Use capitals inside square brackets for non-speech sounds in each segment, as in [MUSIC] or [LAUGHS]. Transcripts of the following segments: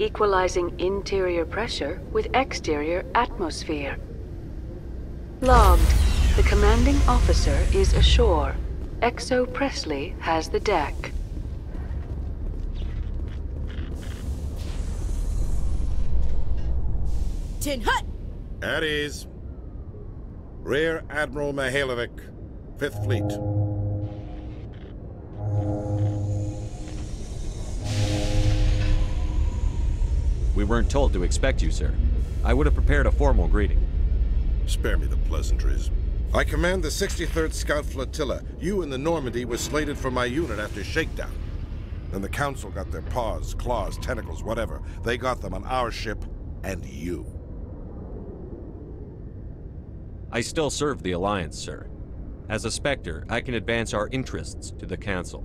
Equalizing interior pressure with exterior atmosphere. Logged. The commanding officer is ashore. XO Pressly has the deck. Tin Hut! At ease. Rear Admiral Mikhailovich, Fifth Fleet. We weren't told to expect you, sir. I would have prepared a formal greeting. Spare me the pleasantries. I command the 63rd Scout Flotilla. You and the Normandy were slated for my unit after shakedown. Then the Council got their paws, claws, tentacles, whatever. They got them on our ship and you. I still serve the Alliance, sir. As a Spectre, I can advance our interests to the Council.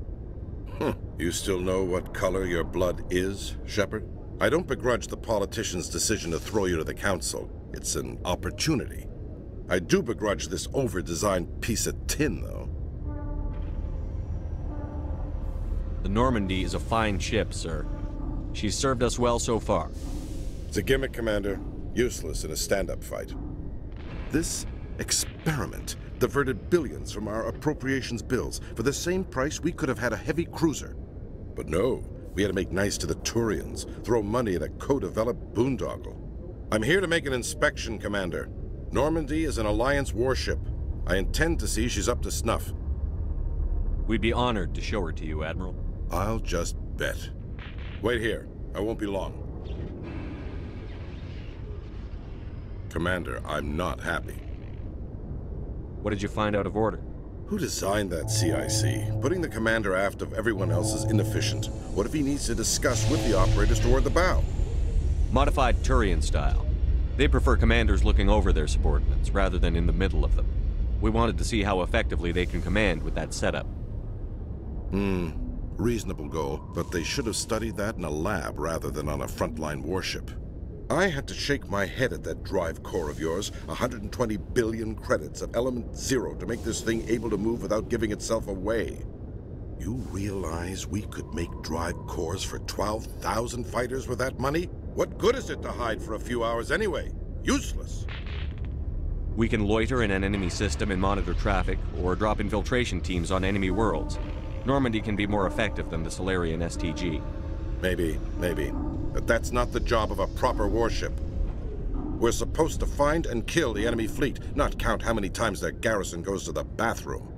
Hmm. You still know what color your blood is, Shepard? I don't begrudge the politician's decision to throw you to the Council. It's an opportunity. I do begrudge this over-designed piece of tin, though. The Normandy is a fine ship, sir. She's served us well so far. It's a gimmick, Commander. Useless in a stand-up fight. This experiment diverted billions from our appropriations bills. For the same price, we could have had a heavy cruiser. But no, we had to make nice to the Turians, throw money at a co-developed boondoggle. I'm here to make an inspection, Commander. Normandy is an Alliance warship. I intend to see she's up to snuff. We'd be honored to show her to you, Admiral. I'll just bet. Wait here. I won't be long. Commander, I'm not happy. What did you find out of order? Who designed that CIC? Putting the commander aft of everyone else is inefficient. What if he needs to discuss with the operators toward the bow? Modified Turian style. They prefer commanders looking over their subordinates rather than in the middle of them. We wanted to see how effectively they can command with that setup. Hmm. Reasonable goal, but they should have studied that in a lab rather than on a frontline warship. I had to shake my head at that drive core of yours. 120 billion credits of element zero to make this thing able to move without giving itself away. You realize we could make drive cores for 12,000 fighters with that money? What good is it to hide for a few hours anyway? Useless. We can loiter in an enemy system and monitor traffic, or drop infiltration teams on enemy worlds. Normandy can be more effective than the Salarian STG. Maybe, maybe. But that's not the job of a proper warship. We're supposed to find and kill the enemy fleet, not count how many times their garrison goes to the bathroom.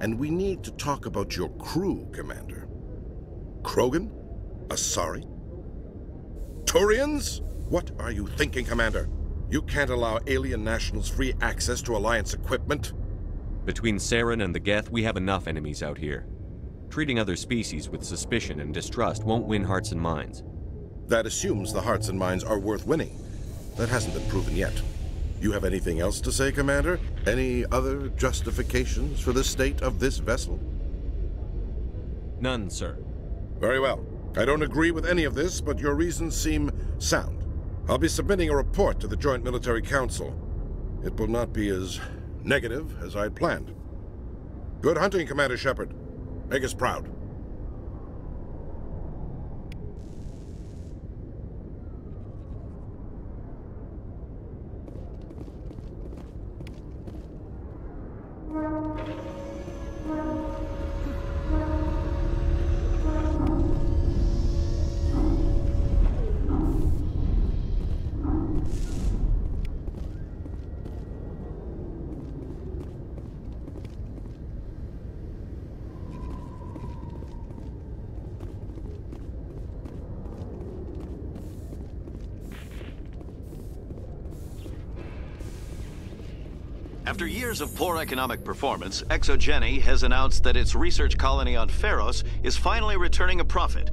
And we need to talk about your crew, Commander. Krogan? Asari? Turians? What are you thinking, Commander? You can't allow alien nationals free access to Alliance equipment? Between Saren and the Geth, we have enough enemies out here. Treating other species with suspicion and distrust won't win hearts and minds. That assumes the hearts and minds are worth winning. That hasn't been proven yet. You have anything else to say, Commander? Any other justifications for the state of this vessel? None, sir. Very well. I don't agree with any of this, but your reasons seem sound. I'll be submitting a report to the Joint Military Council. It will not be as negative as I'd planned. Good hunting, Commander Shepard. Make us proud. Years of poor economic performance, ExoGeni has announced that its research colony on Feros is finally returning a profit.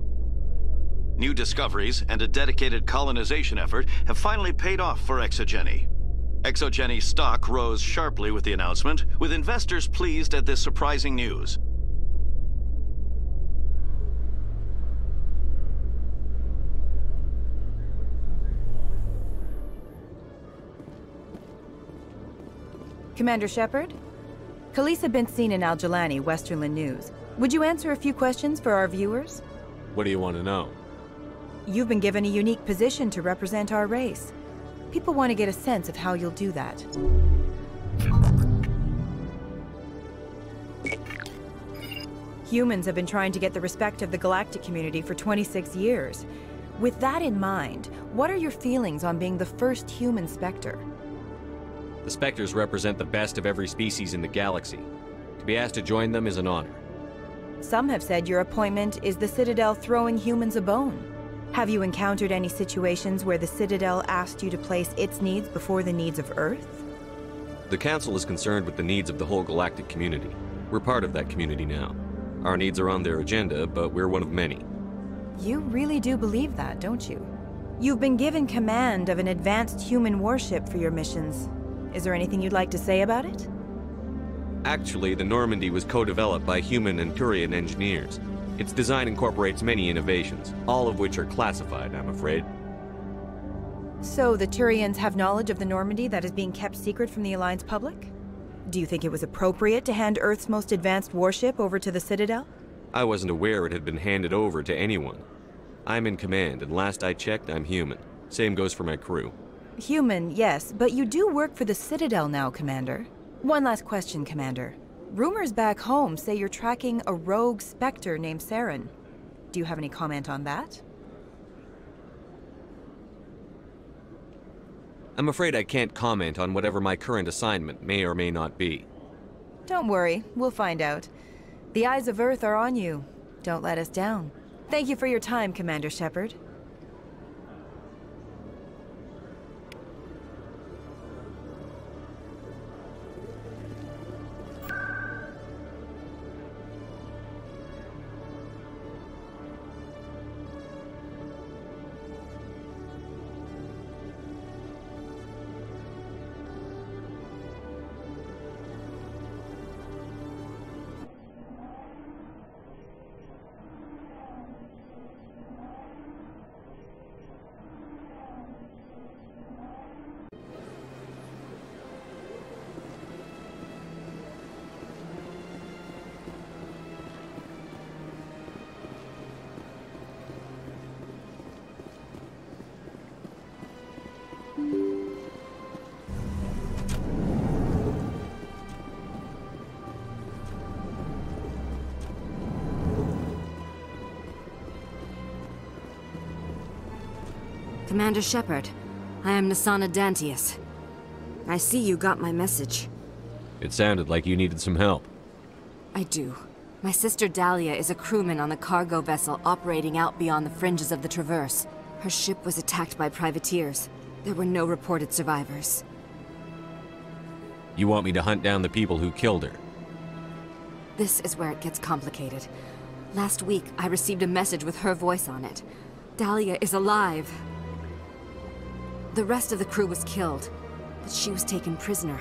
New discoveries and a dedicated colonization effort have finally paid off for Exogeny. ExoGeni stock rose sharply with the announcement, with investors pleased at this surprising news. Commander Shepard? Khalisah bint Sinan Al Jilani, Westerlund News. Would you answer a few questions for our viewers? What do you want to know? You've been given a unique position to represent our race. People want to get a sense of how you'll do that. Humans have been trying to get the respect of the galactic community for 26 years. With that in mind, what are your feelings on being the first human Spectre? The Spectres represent the best of every species in the galaxy. To be asked to join them is an honor. Some have said your appointment is the Citadel throwing humans a bone. Have you encountered any situations where the Citadel asked you to place its needs before the needs of Earth? The Council is concerned with the needs of the whole galactic community. We're part of that community now. Our needs are on their agenda, but we're one of many. You really do believe that, don't you? You've been given command of an advanced human warship for your missions. Is there anything you'd like to say about it? Actually, the Normandy was co-developed by human and Turian engineers. Its design incorporates many innovations, all of which are classified, I'm afraid. So the Turians have knowledge of the Normandy that is being kept secret from the Alliance public? Do you think it was appropriate to hand Earth's most advanced warship over to the Citadel? I wasn't aware it had been handed over to anyone. I'm in command, and last I checked, I'm human. Same goes for my crew. Human, yes, but you do work for the Citadel now, Commander. One last question, Commander. Rumors back home say you're tracking a rogue Spectre named Saren. Do you have any comment on that? I'm afraid I can't comment on whatever my current assignment may or may not be. Don't worry, we'll find out. The eyes of Earth are on you. Don't let us down. Thank you for your time, Commander Shepard. Commander Shepard, I am Nassana Dantius. I see you got my message. It sounded like you needed some help. I do. My sister Dahlia is a crewman on the cargo vessel operating out beyond the fringes of the Traverse. Her ship was attacked by privateers. There were no reported survivors. You want me to hunt down the people who killed her? This is where it gets complicated. Last week, I received a message with her voice on it. Dahlia is alive. The rest of the crew was killed, but she was taken prisoner.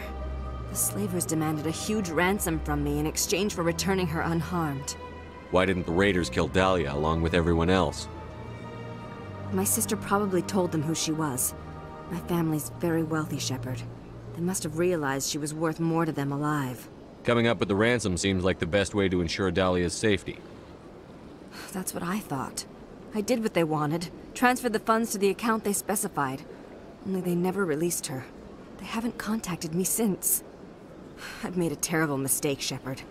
The slavers demanded a huge ransom from me in exchange for returning her unharmed. Why didn't the raiders kill Dahlia along with everyone else? My sister probably told them who she was. My family's very wealthy, Shepard. They must have realized she was worth more to them alive. Coming up with the ransom seems like the best way to ensure Dahlia's safety. That's what I thought. I did what they wanted, transferred the funds to the account they specified. Only they never released her. They haven't contacted me since. I've made a terrible mistake, Shepard.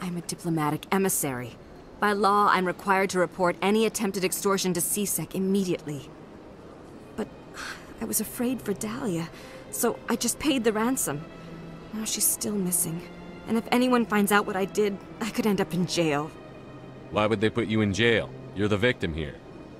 I'm a diplomatic emissary. By law, I'm required to report any attempted extortion to C-Sec immediately. But I was afraid for Dahlia, so I just paid the ransom. Now she's still missing. And if anyone finds out what I did, I could end up in jail. Why would they put you in jail? You're the victim here.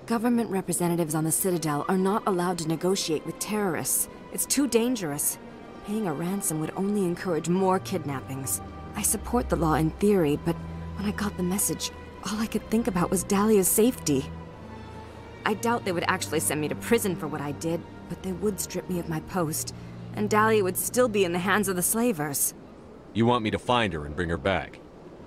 Government representatives on the Citadel are not allowed to negotiate with terrorists. It's too dangerous. Paying a ransom would only encourage more kidnappings. I support the law in theory, but when I got the message, all I could think about was Dahlia's safety. I doubt they would actually send me to prison for what I did, but they would strip me of my post, and Dahlia would still be in the hands of the slavers. You want me to find her and bring her back?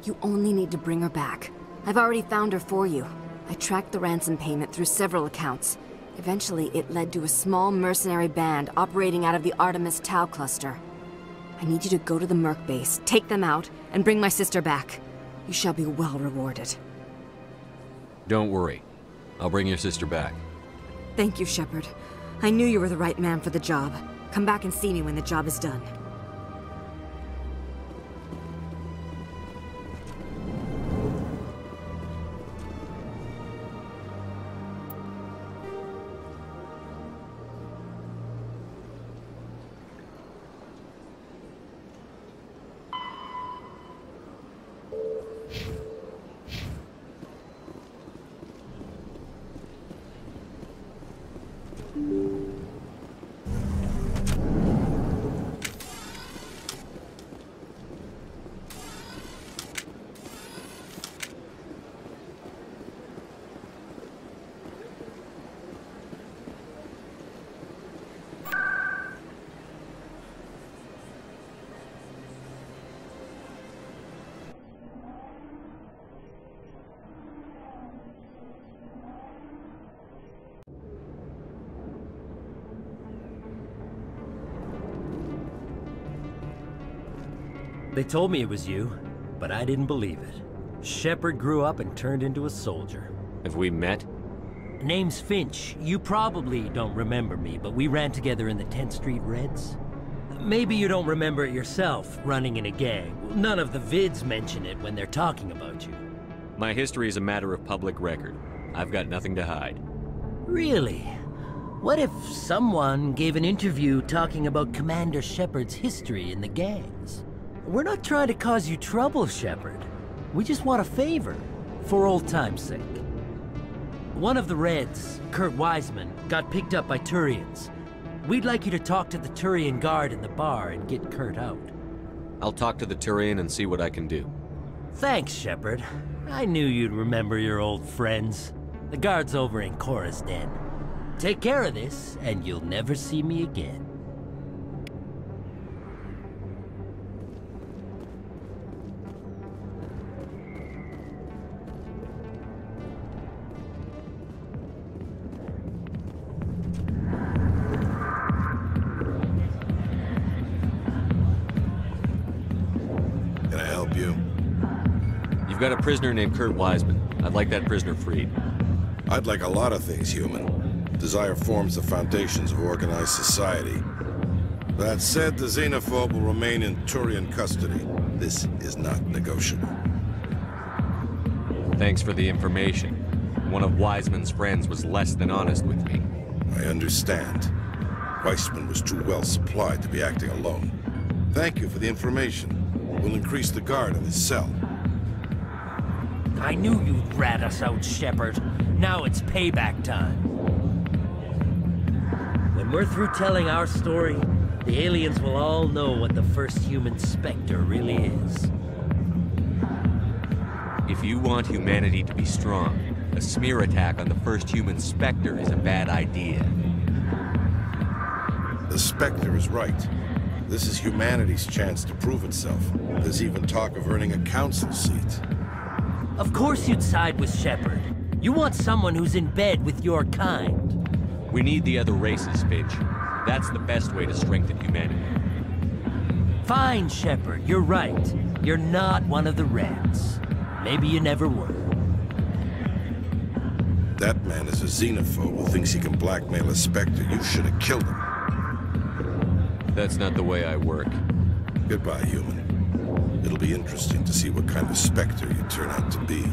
You only need to bring her back. I've already found her for you. I tracked the ransom payment through several accounts. Eventually, it led to a small mercenary band operating out of the Artemis Tau cluster. I need you to go to the Merc base, take them out, and bring my sister back. You shall be well rewarded. Don't worry. I'll bring your sister back. Thank you, Shepard. I knew you were the right man for the job. Come back and see me when the job is done. They told me it was you, but I didn't believe it. Shepard grew up and turned into a soldier. Have we met? Name's Finch. You probably don't remember me, but we ran together in the 10th Street Reds. Maybe you don't remember it yourself, running in a gang. None of the vids mention it when they're talking about you. My history is a matter of public record. I've got nothing to hide. Really? What if someone gave an interview talking about Commander Shepard's history in the gangs? We're not trying to cause you trouble, Shepard. We just want a favor, for old time's sake. One of the Reds, Kurt Wiseman, got picked up by Turians. We'd like you to talk to the Turian guard in the bar and get Kurt out. I'll talk to the Turian and see what I can do. Thanks, Shepard. I knew you'd remember your old friends. The guard's over in Chora's Den. Take care of this, and you'll never see me again. A prisoner named Kurt Wiseman. I'd like that prisoner freed. I'd like a lot of things human. Desire forms the foundations of organized society. That said, the xenophobe will remain in Turian custody. This is not negotiable. Thanks for the information. One of Wiseman's friends was less than honest with me. I understand. Wiseman was too well supplied to be acting alone. Thank you for the information. We'll increase the guard in his cell. I knew you'd rat us out, Shepard. Now it's payback time. When we're through telling our story, the aliens will all know what the first human Spectre really is. If you want humanity to be strong, a smear attack on the first human Spectre is a bad idea. The Spectre is right. This is humanity's chance to prove itself. There's even talk of earning a council seat. Of course you'd side with Shepard. You want someone who's in bed with your kind. We need the other races, Finch. That's the best way to strengthen humanity. Fine, Shepard, you're right. You're not one of the Reds. Maybe you never were. That man is a xenophobe who thinks he can blackmail a Spectre. You should have killed him. That's not the way I work. Goodbye, human. It'll be interesting to see what kind of Spectre you turn out to be.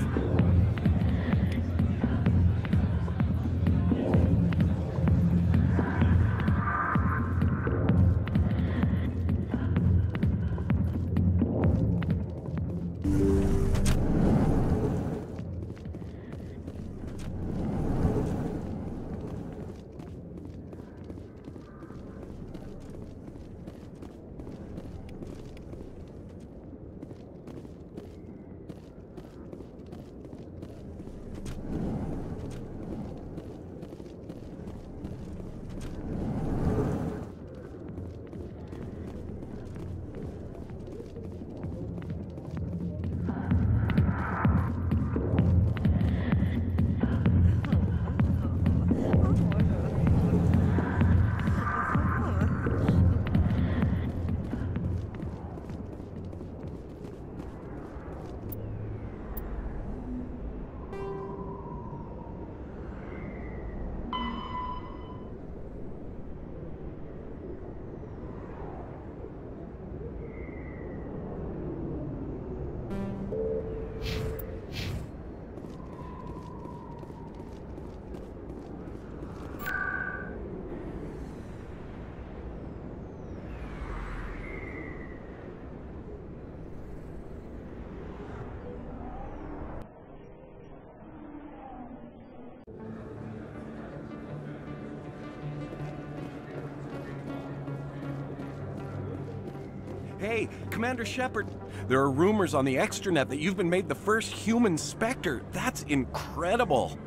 Hey, Commander Shepard, there are rumors on the extranet that you've been made the first human Spectre. That's incredible.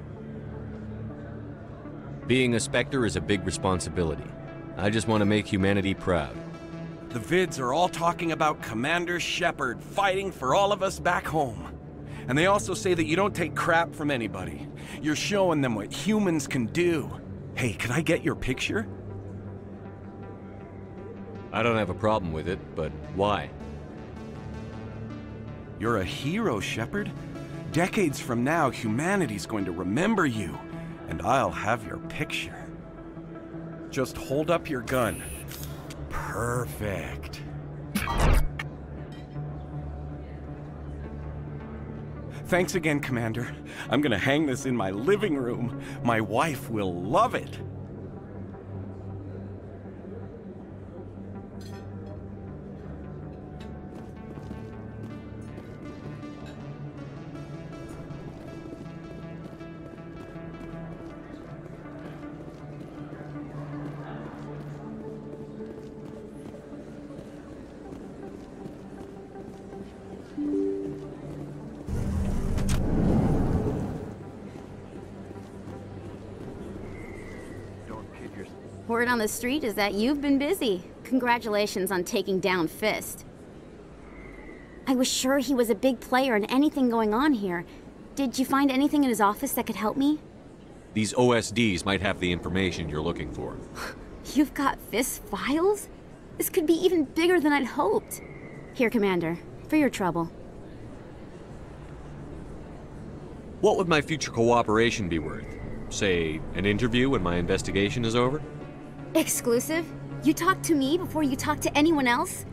Being a Spectre is a big responsibility. I just want to make humanity proud. The vids are all talking about Commander Shepard fighting for all of us back home. And they also say that you don't take crap from anybody. You're showing them what humans can do. Hey, can I get your picture? I don't have a problem with it, but why? You're a hero, Shepard. Decades from now, humanity's going to remember you, and I'll have your picture. Just hold up your gun. Perfect. Thanks again, Commander. I'm gonna hang this in my living room. My wife will love it. The street is that you've been busy. Congratulations on taking down Fist. I was sure he was a big player in anything going on here. Did you find anything in his office that could help me? These OSDs might have the information you're looking for. [LAUGHS] You've got Fist files? This could be even bigger than I'd hoped. Here, Commander, for your trouble. What would my future cooperation be worth? Say, an interview when my investigation is over? Exclusive? You talk to me before you talk to anyone else?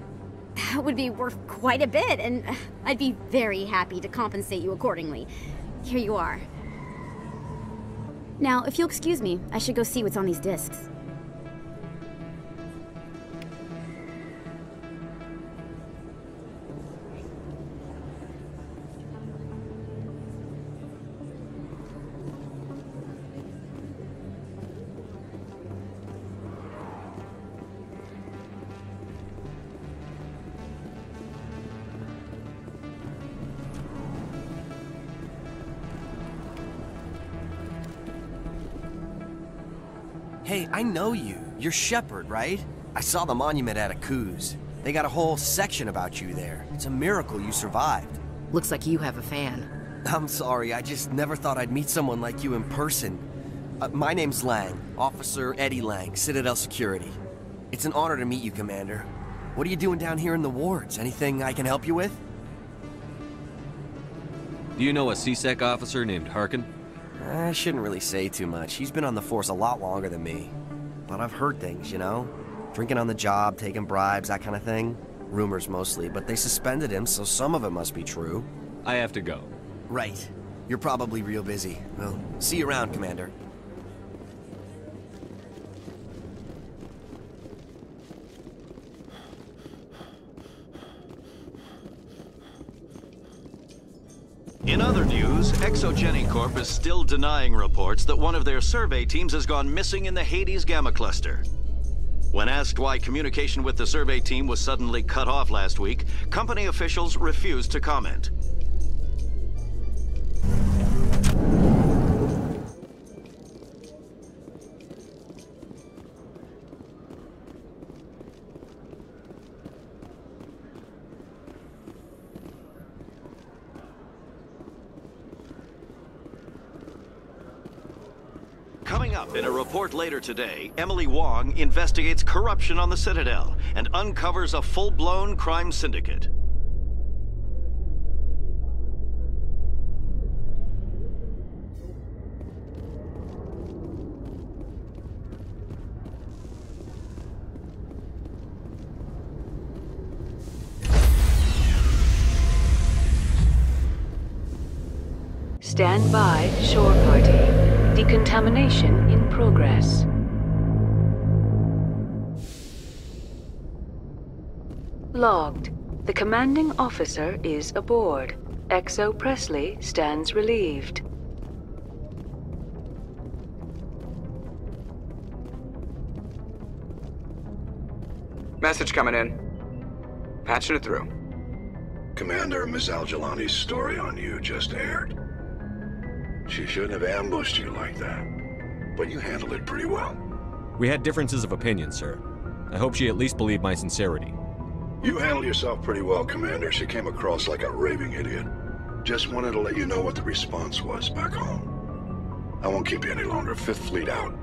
That would be worth quite a bit, and uh, I'd be very happy to compensate you accordingly. Here you are. Now, if you'll excuse me, I should go see what's on these discs. I know you. You're Shepard, right? I saw the monument at Akuz. They got a whole section about you there. It's a miracle you survived. Looks like you have a fan. I'm sorry, I just never thought I'd meet someone like you in person. Uh, my name's Lang, Officer Eddie Lang, Citadel Security. It's an honor to meet you, Commander. What are you doing down here in the wards? Anything I can help you with? Do you know a C-Sec officer named Harkin? I shouldn't really say too much. He's been on the force a lot longer than me. But I've heard things, you know? Drinking on the job, taking bribes, that kind of thing. Rumors mostly, but they suspended him, so some of it must be true. I have to go. Right. You're probably real busy. Well, see you around, Commander. In other news, ExoGeni Corp is still denying reports that one of their survey teams has gone missing in the Hades Gamma Cluster. When asked why communication with the survey team was suddenly cut off last week, company officials refused to comment. Up in a report later today, Emily Wong investigates corruption on the Citadel and uncovers a full-blown crime syndicate. Stand by, shore party. Decontamination in progress. Logged. The commanding officer is aboard. XO Pressly stands relieved. Message coming in. Patching it through. Commander, Miss Al-Jilani's story on you just aired. She shouldn't have ambushed you like that. But you handled it pretty well. We had differences of opinion, sir. I hope she at least believed my sincerity. You handled yourself pretty well, Commander. She came across like a raving idiot. Just wanted to let you know what the response was back home. I won't keep you any longer. Fifth Fleet out.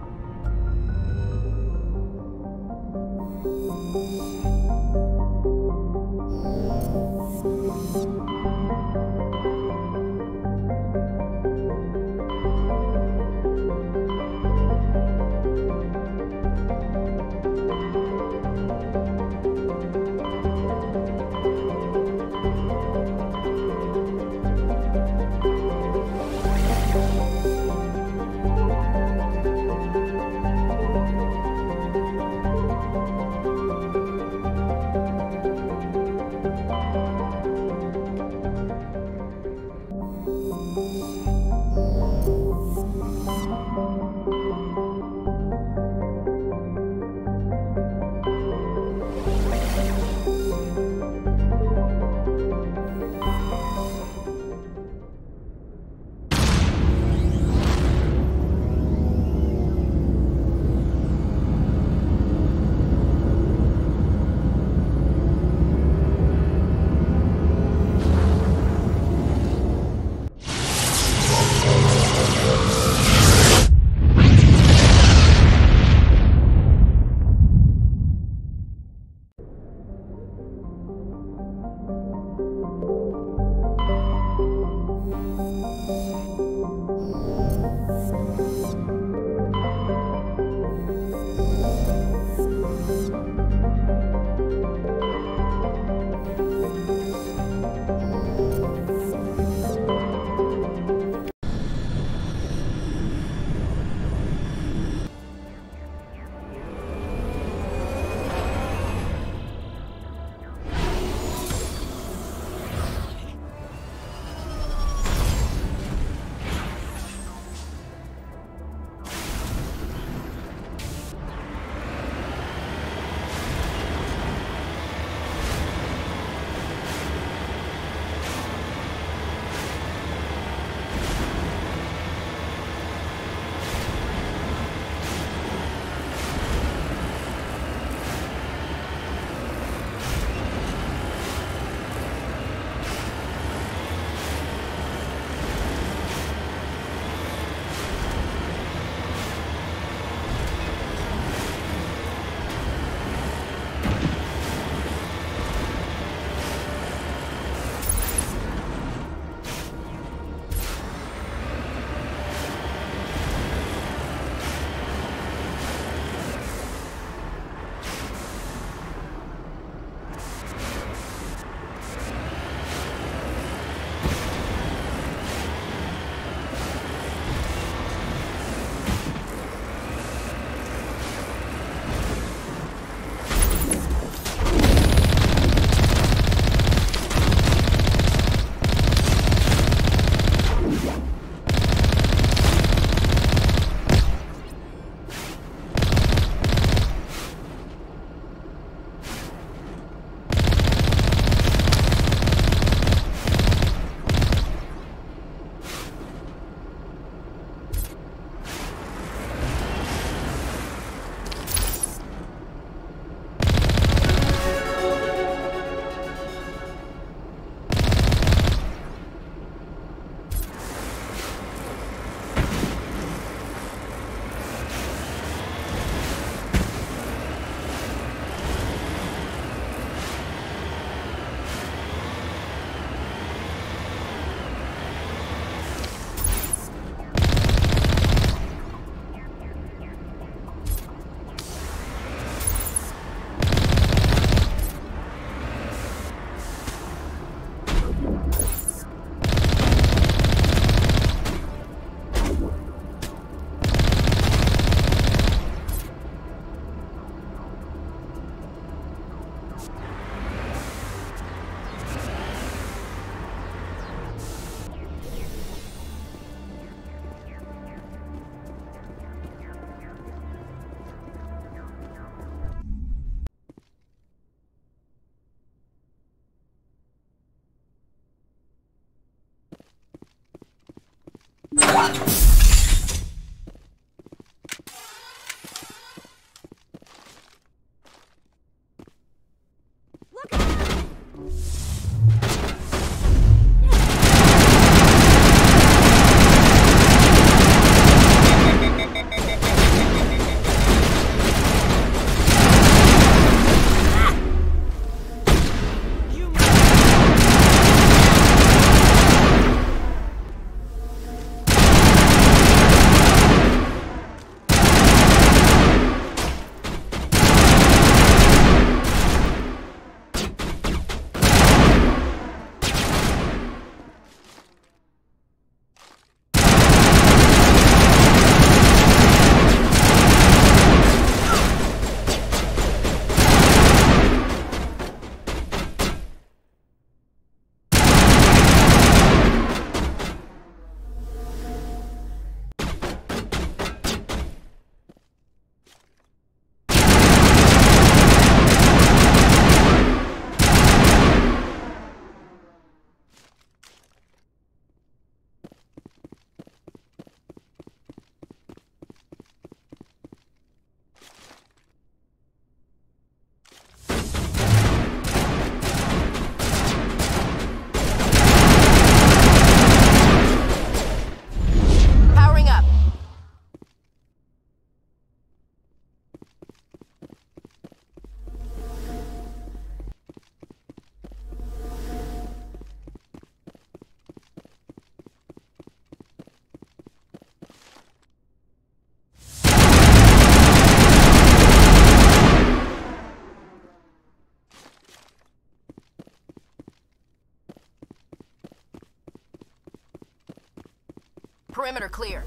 Perimeter clear.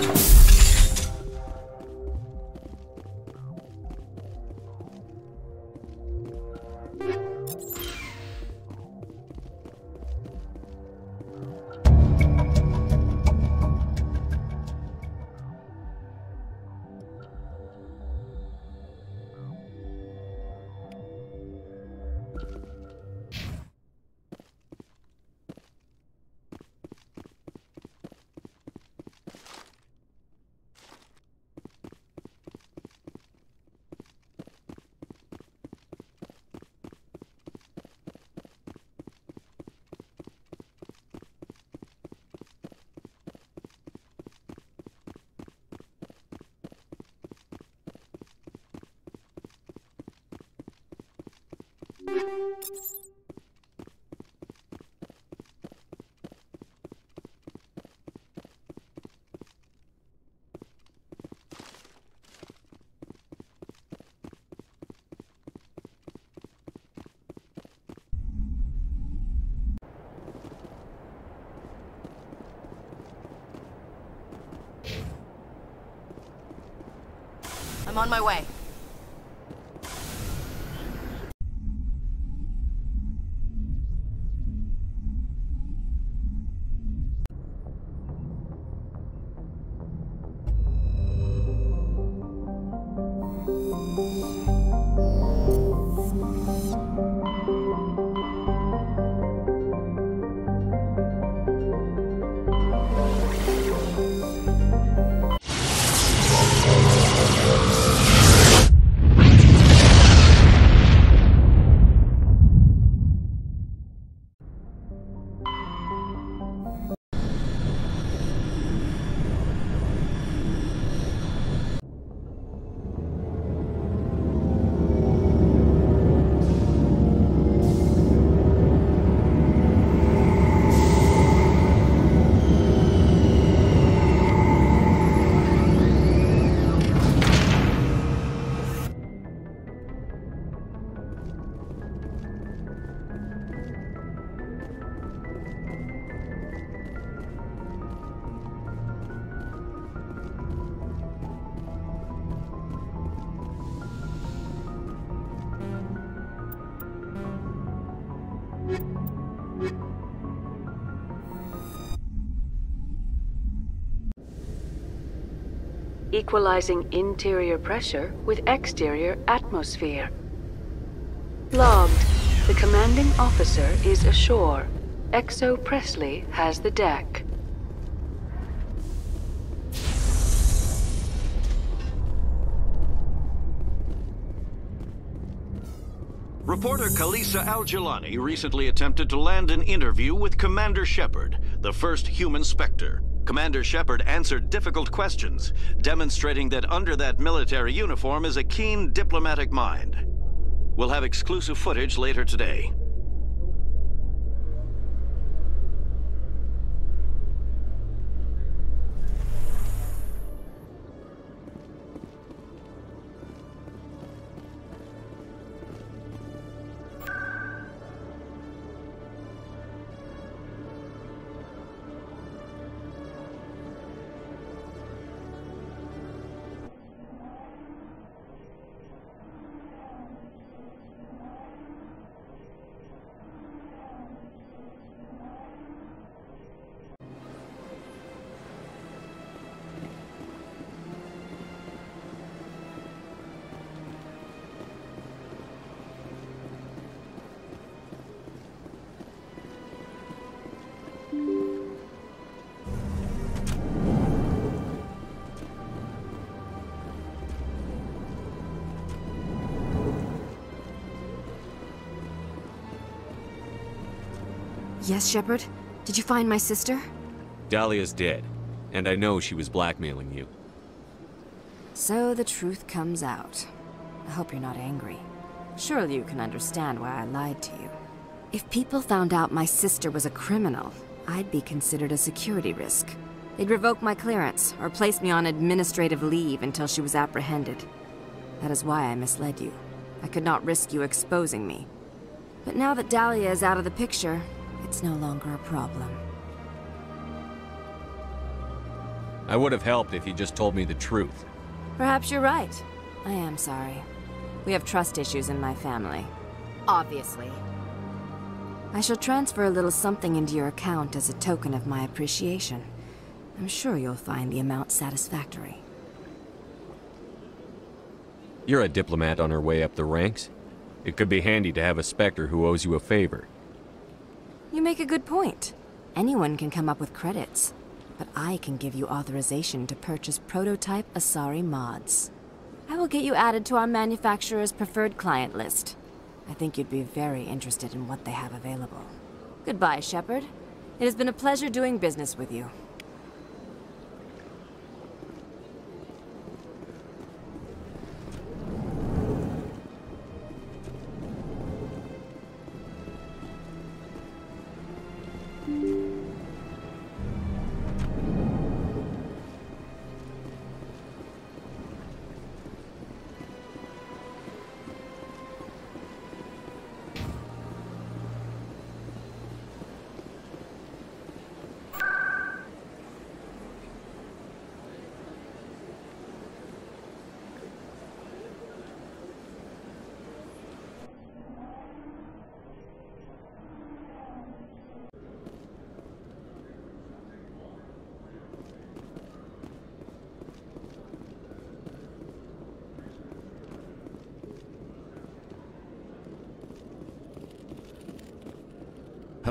아! I'm on my way. Equalizing interior pressure with exterior atmosphere. Logged. The commanding officer is ashore. XO Pressly has the deck. Reporter Khalisah Al-Jilani recently attempted to land an interview with Commander Shepard, the first human Spectre. Commander Shepard answered difficult questions, demonstrating that under that military uniform is a keen diplomatic mind. We'll have exclusive footage later today. Yes, Shepard? Did you find my sister? Dahlia's dead, and I know she was blackmailing you. So the truth comes out. I hope you're not angry. Surely you can understand why I lied to you. If people found out my sister was a criminal, I'd be considered a security risk. They'd revoke my clearance, or place me on administrative leave until she was apprehended. That is why I misled you. I could not risk you exposing me. But now that Dahlia is out of the picture, it's no longer a problem. I would have helped if you just told me the truth. Perhaps you're right. I am sorry. We have trust issues in my family. Obviously. I shall transfer a little something into your account as a token of my appreciation. I'm sure you'll find the amount satisfactory. You're a diplomat on her way up the ranks. It could be handy to have a Spectre who owes you a favor. You make a good point. Anyone can come up with credits, but I can give you authorization to purchase prototype Asari mods. I will get you added to our manufacturer's preferred client list. I think you'd be very interested in what they have available. Goodbye, Shepard. It has been a pleasure doing business with you.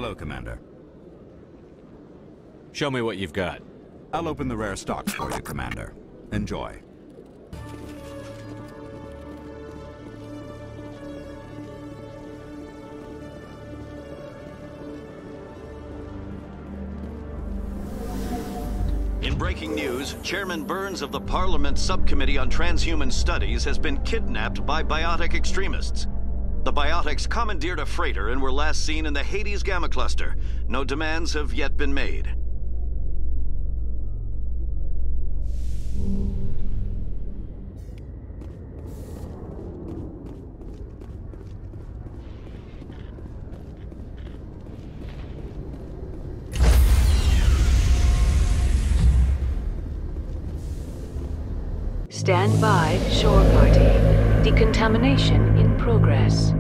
Hello, Commander. Show me what you've got. I'll open the rare stocks for you, Commander. Enjoy. In breaking news, Chairman Burns of the Parliament Subcommittee on Transhuman Studies has been kidnapped by biotic extremists. Biotics commandeered a freighter and were last seen in the Hades Gamma Cluster. No demands have yet been made. Stand by, shore party. Decontamination in progress.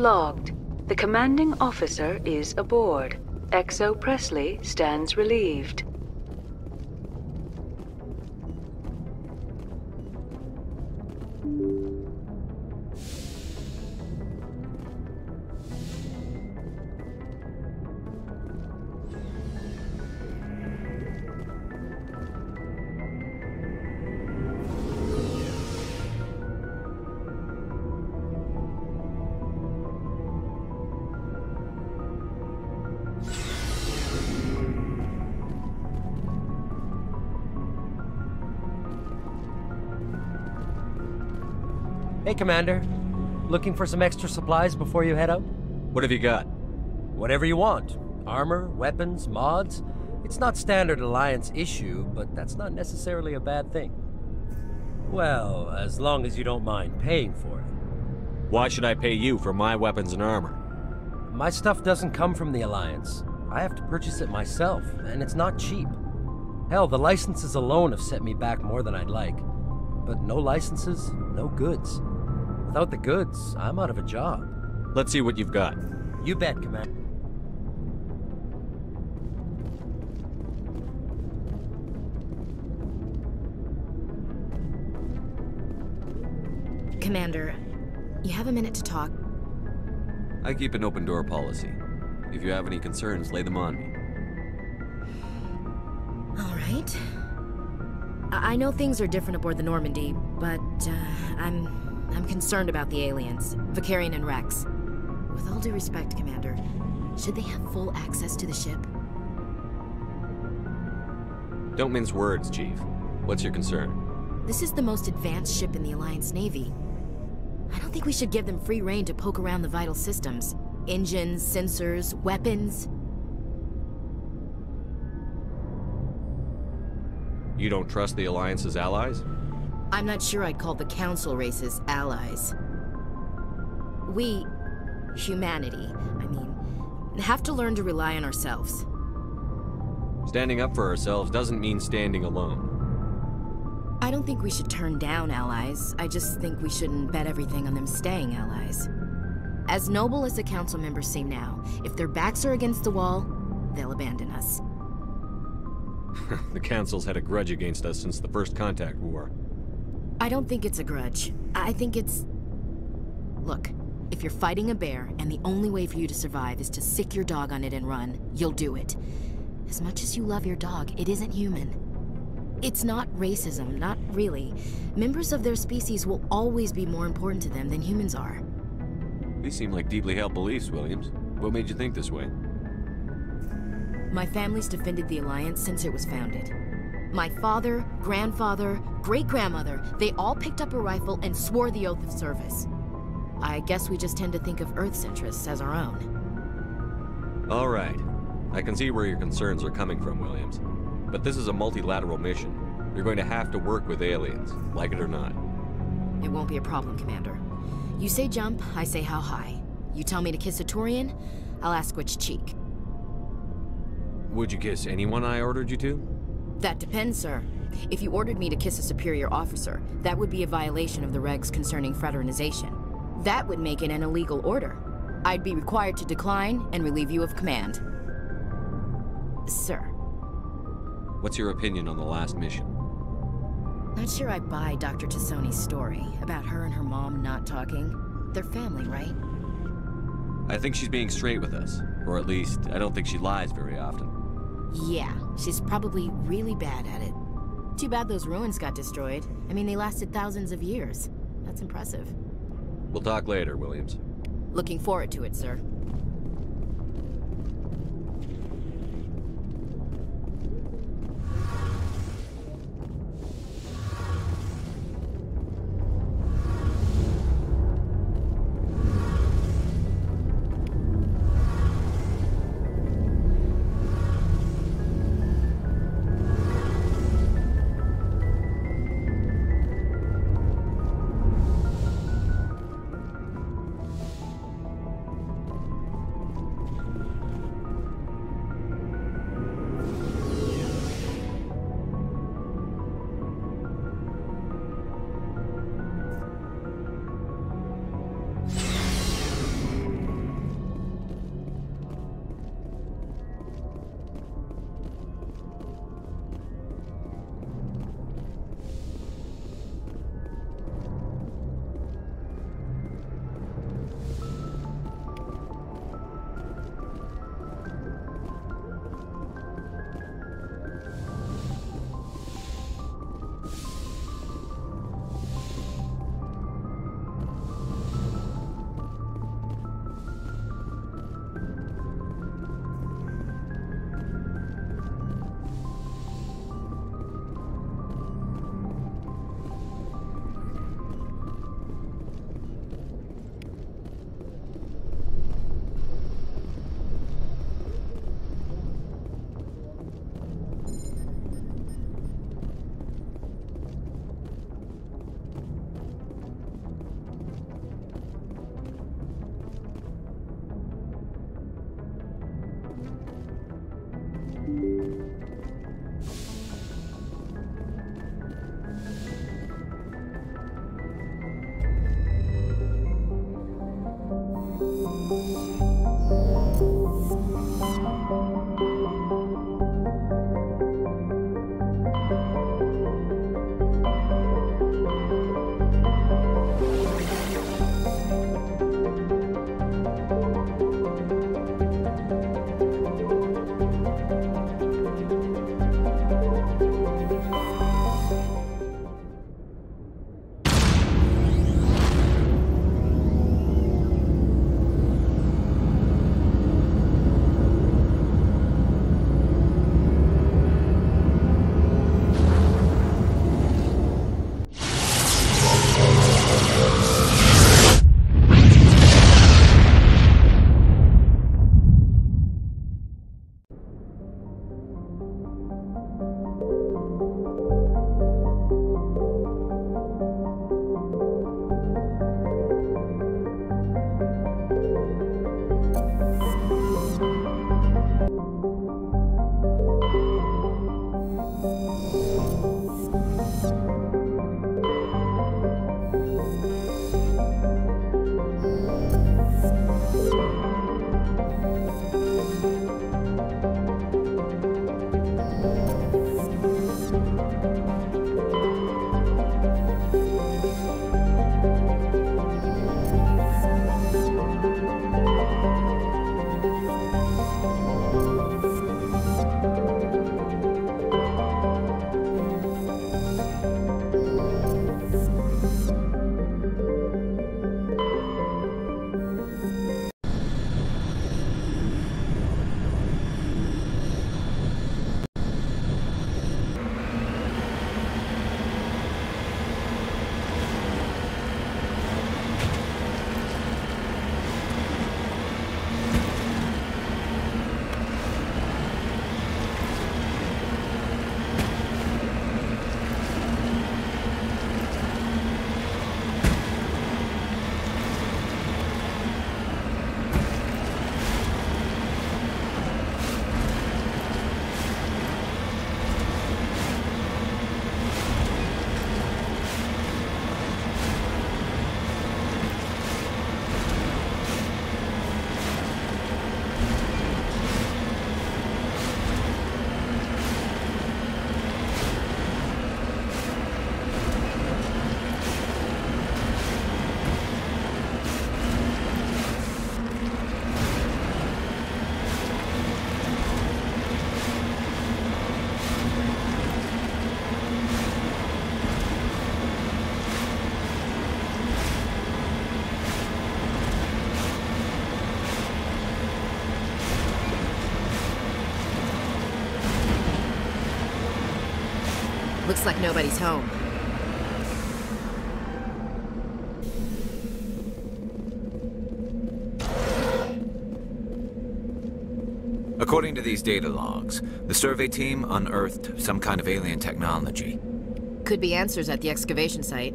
Logged. The commanding officer is aboard. XO Pressly stands relieved. Commander. Looking for some extra supplies before you head out? What have you got? Whatever you want. Armor, weapons, mods. It's not standard Alliance issue, but that's not necessarily a bad thing. Well, as long as you don't mind paying for it. Why should I pay you for my weapons and armor? My stuff doesn't come from the Alliance. I have to purchase it myself, and it's not cheap. Hell, the licenses alone have set me back more than I'd like. But no licenses, no goods. Without the goods, I'm out of a job. Let's see what you've got. You bet, Commander. Commander, you have a minute to talk. I keep an open door policy. If you have any concerns, lay them on me. All right. I, I know things are different aboard the Normandy, but uh, I'm I'm concerned about the aliens, Vakarian and Wrex. With all due respect, Commander, should they have full access to the ship? Don't mince words, Chief. What's your concern? This is the most advanced ship in the Alliance Navy. I don't think we should give them free rein to poke around the vital systems. Engines, sensors, weapons. You don't trust the Alliance's allies? I'm not sure I'd call the Council races allies. We, humanity, I mean, have to learn to rely on ourselves. Standing up for ourselves doesn't mean standing alone. I don't think we should turn down allies. I just think we shouldn't bet everything on them staying allies. As noble as the council members seem now, if their backs are against the wall, they'll abandon us. [LAUGHS] the Council's had a grudge against us since the First Contact War. I don't think it's a grudge. I think it's... Look, if you're fighting a bear and the only way for you to survive is to sick your dog on it and run, you'll do it. As much as you love your dog, it isn't human. It's not racism, not really. Members of their species will always be more important to them than humans are. These seem like deeply held beliefs, Williams. What made you think this way? My family's defended the Alliance since it was founded. My father, grandfather, great-grandmother, they all picked up a rifle and swore the oath of service. I guess we just tend to think of Earth's interests as our own. All right. I can see where your concerns are coming from, Williams. But this is a multilateral mission. You're going to have to work with aliens, like it or not. It won't be a problem, Commander. You say jump, I say how high. You tell me to kiss a Turian, I'll ask which cheek. Would you kiss anyone I ordered you to? That depends, sir. If you ordered me to kiss a superior officer, that would be a violation of the regs concerning fraternization. That would make it an illegal order. I'd be required to decline and relieve you of command. Sir. What's your opinion on the last mission? Not sure I buy Dr. T'Soni's story about her and her mom not talking. They're family, right? I think she's being straight with us. Or at least, I don't think she lies very often. Yeah, she's probably really bad at it. Too bad those ruins got destroyed. I mean, they lasted thousands of years. That's impressive. We'll talk later, Williams. Looking forward to it, sir. Looks like nobody's home. According to these data logs, the survey team unearthed some kind of alien technology. Could be answers at the excavation site.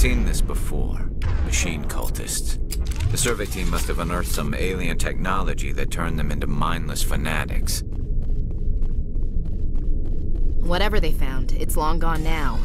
Seen this before. Machine cultists. The survey team must have unearthed some alien technology that turned them into mindless fanatics. Whatever they found, it's long gone now.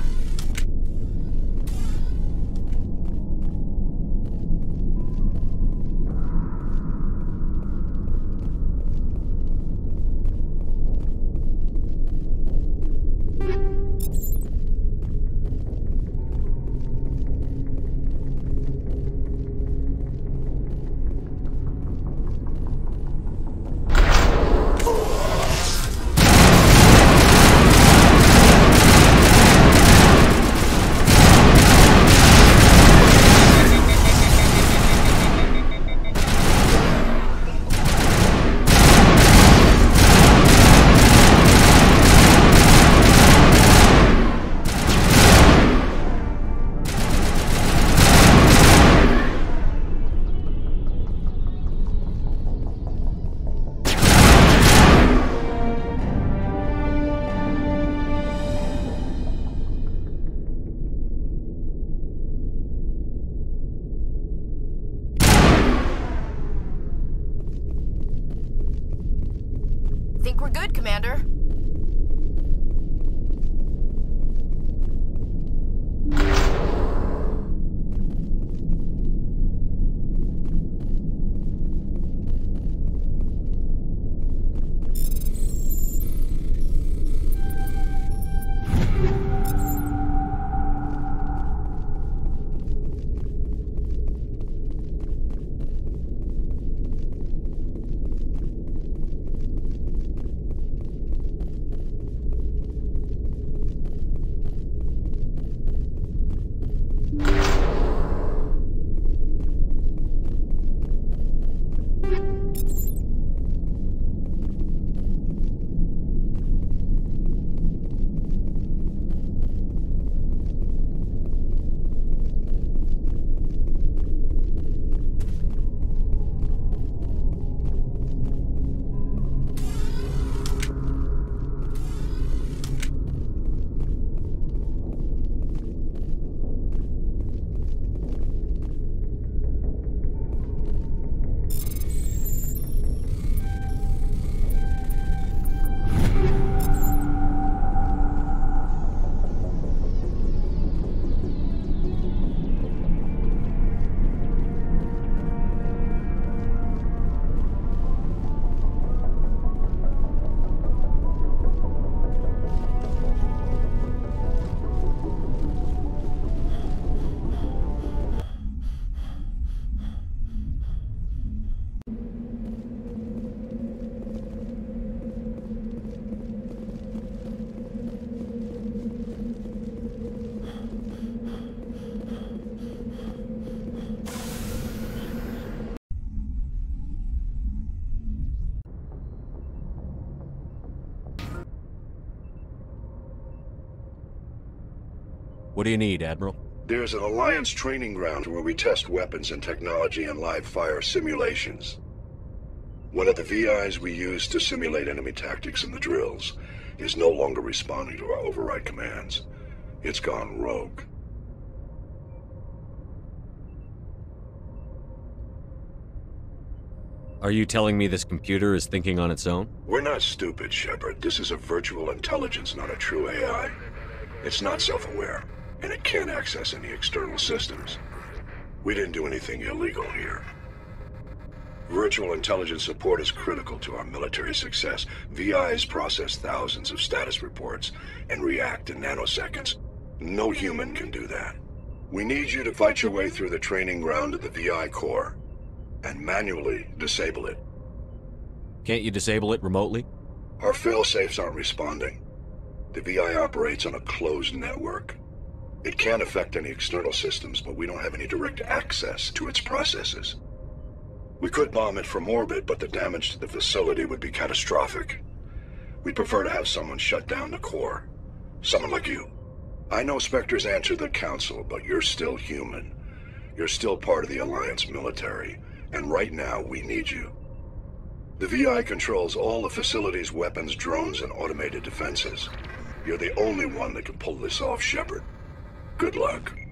What do you need, Admiral? There's an Alliance training ground where we test weapons and technology in live fire simulations. One of the VIs we use to simulate enemy tactics in the drills is no longer responding to our override commands. It's gone rogue. Are you telling me this computer is thinking on its own? We're not stupid, Shepard. This is a virtual intelligence, not a true AI. It's not self-aware, and it can't access any external systems. We didn't do anything illegal here. Virtual intelligence support is critical to our military success. VIs process thousands of status reports and react in nanoseconds. No human can do that. We need you to fight your way through the training ground of the VI core and manually disable it. Can't you disable it remotely? Our failsafes aren't responding. The VI operates on a closed network. It can't affect any external systems, but we don't have any direct access to its processes. We could bomb it from orbit, but the damage to the facility would be catastrophic. We'd prefer to have someone shut down the core. Someone like you. I know Spectres answer the Council, but you're still human. You're still part of the Alliance military, and right now we need you. The VI controls all the facility's weapons, drones, and automated defenses. You're the only one that can pull this off, Shepard. Good luck.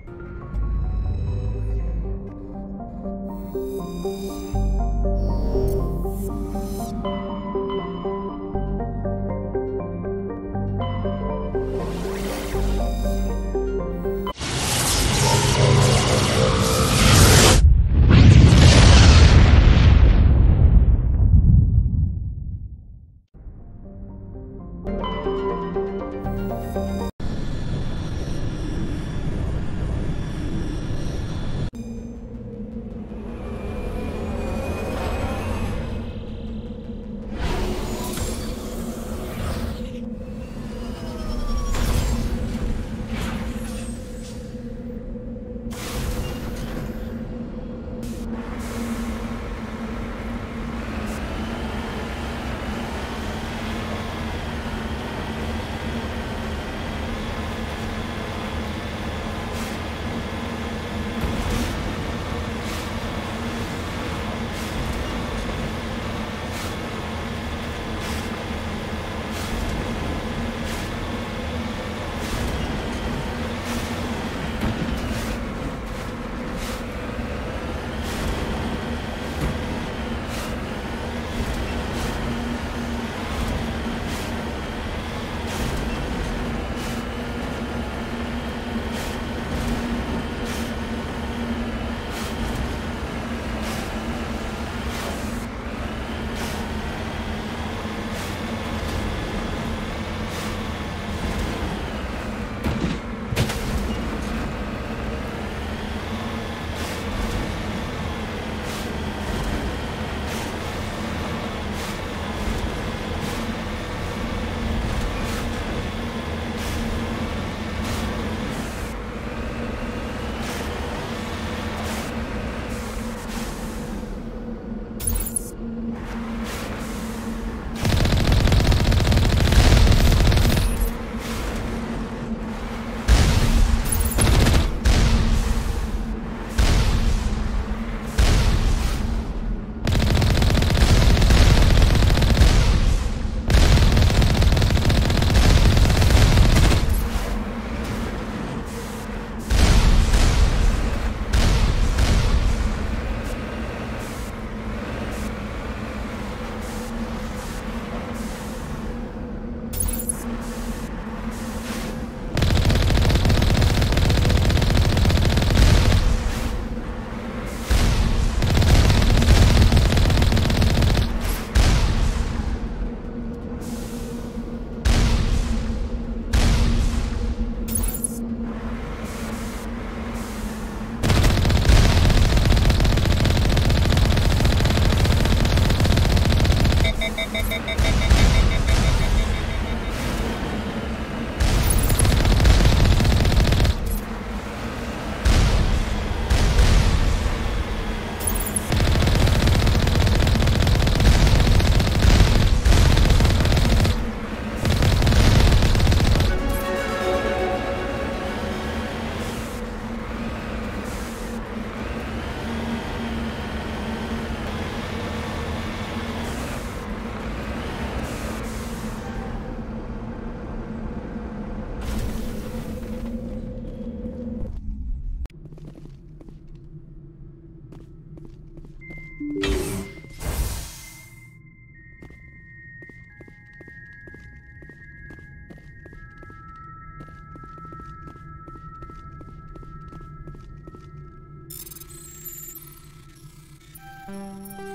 Música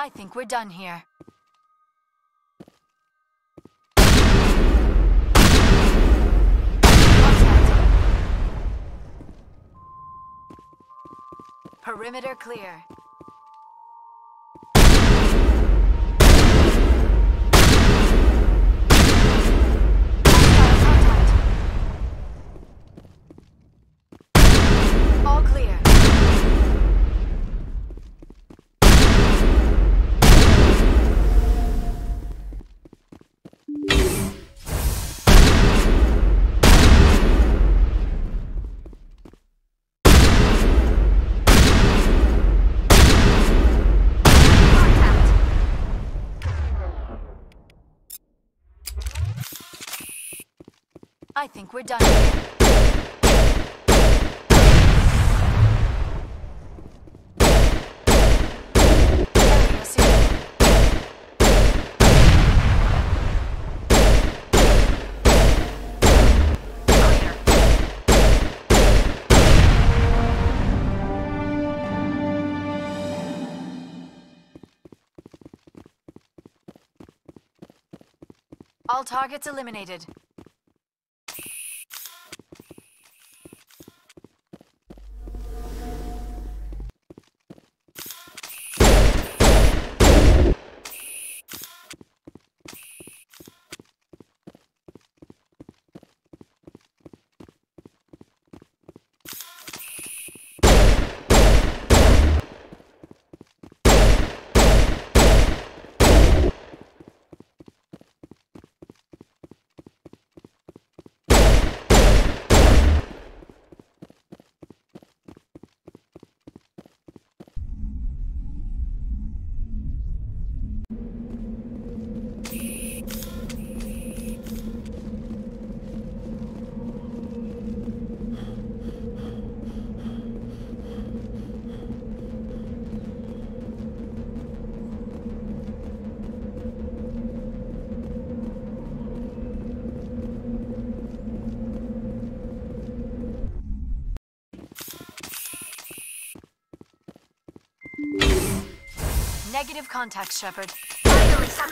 I think we're done here. Perimeter clear. I think we're done. All targets eliminated. Negative contact, Shepard. Finally, some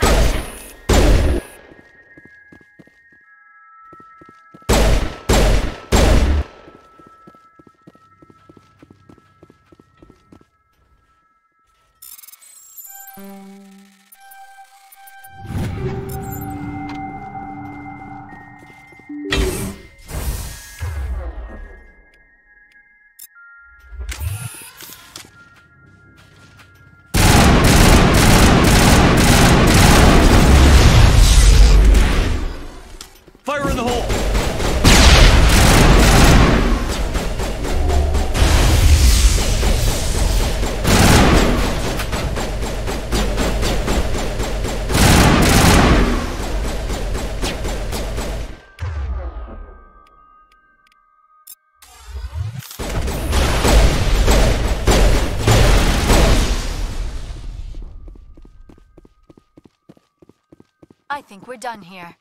we're done here.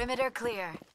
Perimeter clear.